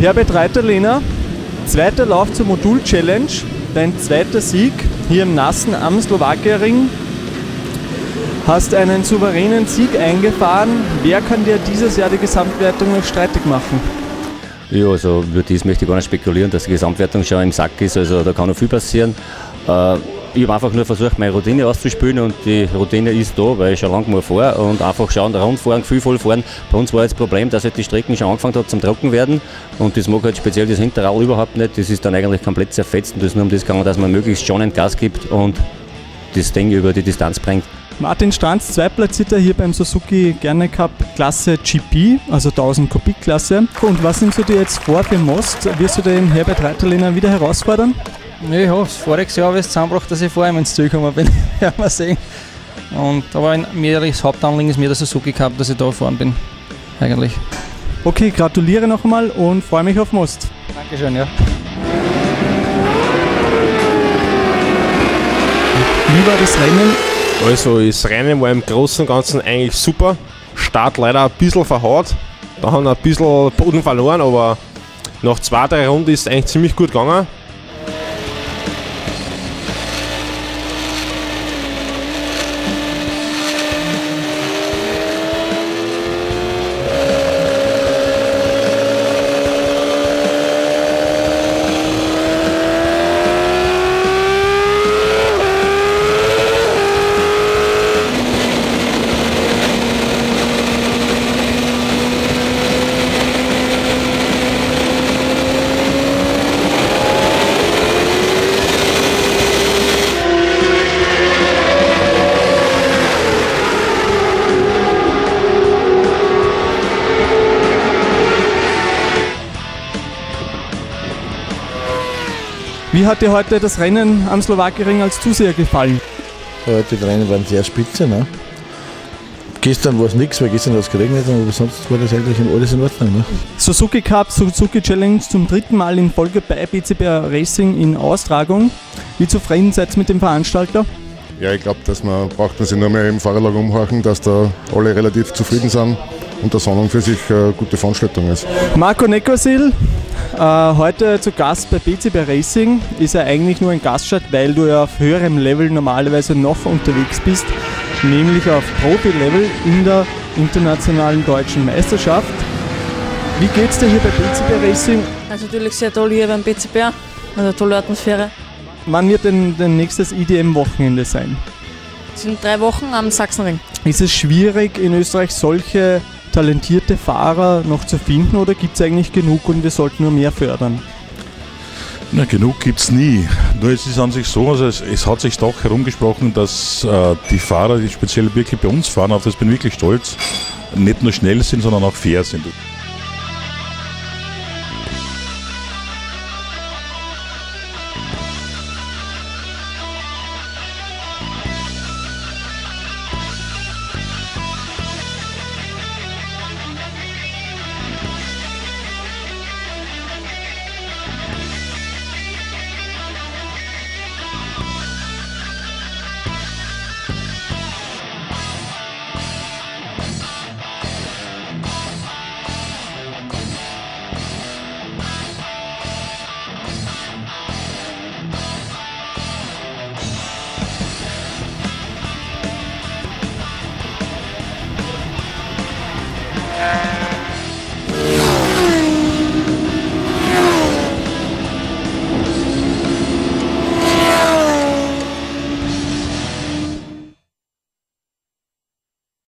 Herbert Reiterlehner, zweiter Lauf zur Modul-Challenge, dein zweiter Sieg hier im Nassen am Slowakiering. Hast einen souveränen Sieg eingefahren. Wer kann dir dieses Jahr die Gesamtwertung noch streitig machen? Ja, also über das möchte ich gar nicht spekulieren, dass die Gesamtwertung schon im Sack ist. Also da kann noch viel passieren. Äh, ich habe einfach nur versucht, meine Routine auszuspielen und die Routine ist da, weil ich schon lange mal vor und einfach schauen, rundfahren, gefühlvoll fahren. Bei uns war jetzt das Problem, dass halt die Strecken schon angefangen hat zum Trocken werden und das mag halt speziell das Hinterrad überhaupt nicht. Das ist dann eigentlich komplett zerfetzt und das ist nur um das gegangen, dass man möglichst schon ein Gas gibt und das Ding über die Distanz bringt. Martin Stranz, Zweitplatzierter hier beim Suzuki Gerne Cup Klasse GP, also 1000 Kubik Klasse. Und was nimmst du dir jetzt vor für Most? Wirst du den Herbert Reiterlehner wieder herausfordern? Ich hoffe, voriges Jahr habe ich es zusammengebracht, dass ich vor ihm ins Ziel gekommen bin. werden wir sehen. Und, aber mir, das Hauptanliegen ist mir der Suzuki Cup, dass ich da vorne bin. Eigentlich. Okay, gratuliere nochmal und freue mich auf Most. Dankeschön, ja. Wie war das Rennen? Also das Rennen war im Großen und Ganzen eigentlich super. Start leider ein bisschen verhaut. Da haben wir ein bisschen Boden verloren, aber nach zwei, drei Runden ist es eigentlich ziemlich gut gegangen. Wie hat dir heute das Rennen am Slowakiering als Zuseher gefallen? Ja, die Rennen waren sehr spitze. Ne? Gestern war es nichts, weil gestern hat es geregnet, aber sonst war das eigentlich alles in Ordnung. Ne? Suzuki Cup, Suzuki Challenge zum dritten Mal in Folge bei BCB Racing in Austragung. Wie zufrieden seid ihr mit dem Veranstalter? Ja, ich glaube, dass man braucht man sich nur mehr im Fahrerlager umhorchen, dass da alle relativ zufrieden sind und der Sonnung für sich eine gute Veranstaltung ist. Marco Nekosil, äh, heute zu Gast bei BCB Racing, ist er eigentlich nur ein Gaststadt, weil du ja auf höherem Level normalerweise noch unterwegs bist, nämlich auf Profi-Level in der internationalen deutschen Meisterschaft. Wie geht's dir hier bei BCB Racing? Also natürlich sehr toll hier beim BCB, also tolle Atmosphäre. Wann wird denn dein nächstes IDM-Wochenende sein? Es sind drei Wochen am Sachsenring. Ist es schwierig, in Österreich solche talentierte Fahrer noch zu finden oder gibt es eigentlich genug und wir sollten nur mehr fördern? Na, genug gibt es nie. Nur es ist an sich so, also es, es hat sich doch herumgesprochen, dass äh, die Fahrer, die speziell wirklich bei uns fahren, auf das bin ich wirklich stolz, nicht nur schnell sind, sondern auch fair sind.